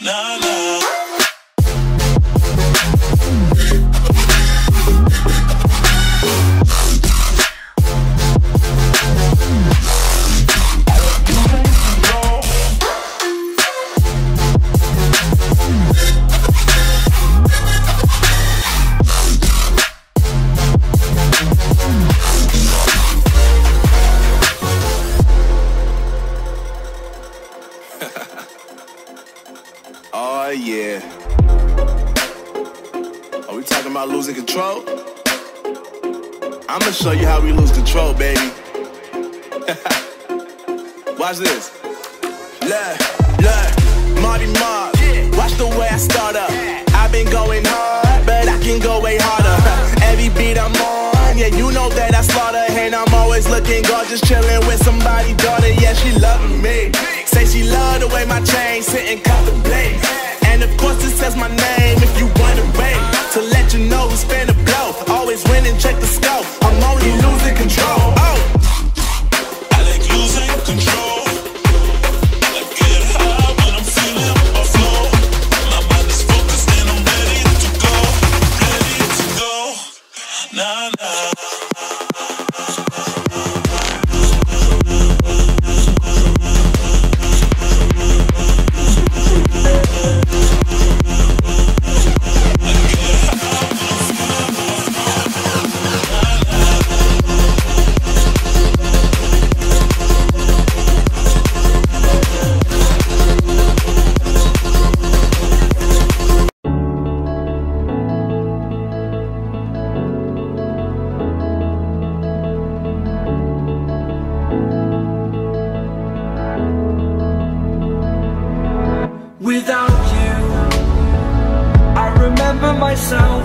la la Oh yeah. Are we talking about losing control? I'ma show you how we lose control, baby. Watch this. Look, look, Marty Mark. Watch the way I start up. I've been going hard, but I can go way harder. Every beat I'm on, yeah, you know that I slaughter. And I'm always looking gorgeous, chilling with somebody's daughter. Yeah, she loving me. Say she love the way my without you. I remember myself